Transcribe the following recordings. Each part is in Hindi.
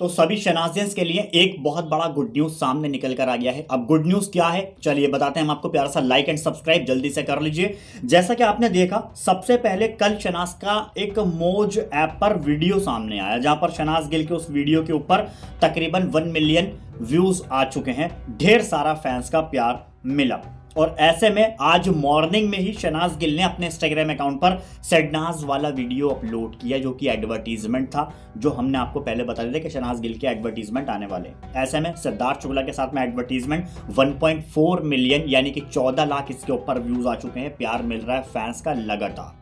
तो सभी शनाजियंस के लिए एक बहुत बड़ा गुड न्यूज़ सामने निकल कर आ गया है। अब गुड न्यूज़ क्या है? चलिए बताते हैं हम आपको, प्यारा सा लाइक एंड सब्सक्राइब जल्दी से कर लीजिए। जैसा कि आपने देखा, सबसे पहले कल शनाज का एक मोज ऐप पर वीडियो सामने आया, जहाँ पर शनाज गिल के उस वीडियो के ऊपर तकरीबन वन मिलियन व्यूज़ आ चुके हैं। ढेर सारा फैंस का प्यार मिला। और ऐसे में आज मॉर्निंग में ही शनाज गिल ने अपने इंस्टाग्राम अकाउंट पर सेडनाज वाला वीडियो अपलोड किया, जो कि एडवर्टीजमेंट था, जो हमने आपको पहले बता दिया कि शनाज गिल के एडवर्टीजमेंट आने वाले ऐसे में सिद्धार्थ शुक्ला के साथ में एडवर्टीजमेंट 1.4 मिलियन यानी कि 14 लाख इसके ऊपर व्यूज़ आ चुके हैं। प्यार मिल रहा है फैंस का लगातार।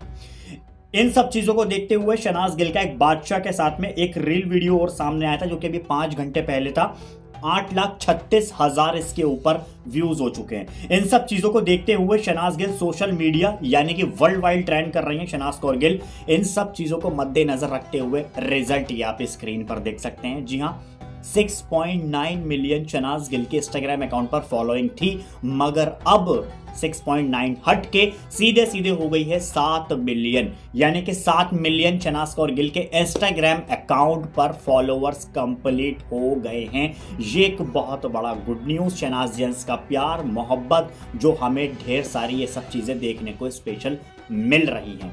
इन सब चीज़ों को देखते हुए शनाज गिल का एक बादशाह के साथ में एक रील वीडियो और सामने आया था, जो कि अभी पाँच घंटे पहले था। आठ लाख छत्तीस हज़ार इसके ऊपर व्यूज़ हो चुके हैं। इन सब चीज़ों को देखते हुए शनाज गिल सोशल मीडिया यानी कि वर्ल्ड वाइड ट्रेंड कर रही हैं शनाज कौर गिल। इन सब चीज़ों को मद्देनजर रखते हुए रिज़ल्ट ये आप स्क्रीन पर देख सकते हैं। जी हाँ 6.9 मिलियन चनाज गिल के इंस्टाग्राम अकाउंट पर फॉलोइंग थी, मगर अब 6.9 हट के सीधे सीधे हो गई है 7 मिलियन। यानी कि 7 मिलियन शनाज कौर गिल के इंस्टाग्राम अकाउंट पर फॉलोअर्स कंप्लीट हो गए हैं। ये एक बहुत बड़ा गुड न्यूज़ शनाजियंस का प्यार, मोहब्बत, जो हमें ढेर सारी ये सब चीज़ें देखने को स्पेशल मिल रही हैं।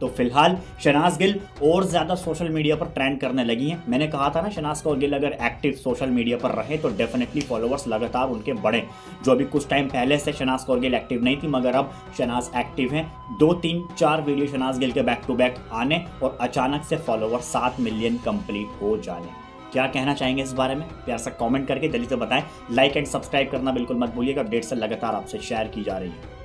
तो फ़िलहाल शनाज गिल और ज़्यादा सोशल मीडिया पर ट्रेंड करने लगी हैं। मैंने कहा था ना शनाज कौर गिल अगर एक्टिव सोशल मीडिया पर रहे तो डेफिनेटली फॉलोअर्स लगातार उनके बढ़े। जो अभी कुछ टाइम पहले से शनाज कौर गिल एक्टिव नहीं थी, मगर अब शनाज एक्टिव हैं। दो, तीन, चार वीडियो शनाज गिल के बैक टू बैक आने और अचानक से फॉलोअर सात मिलियन कंप्लीट हो जाने। क्या कहना चाहेंगे इस बारे में? प्यार सा कमेंट करके जल्दी से बताएँ। लाइक एंड सब्सक्राइब करना बिल्कुल मत भूलिएगा। अपडेट से लगातार आपसे शेयर की जा रही है।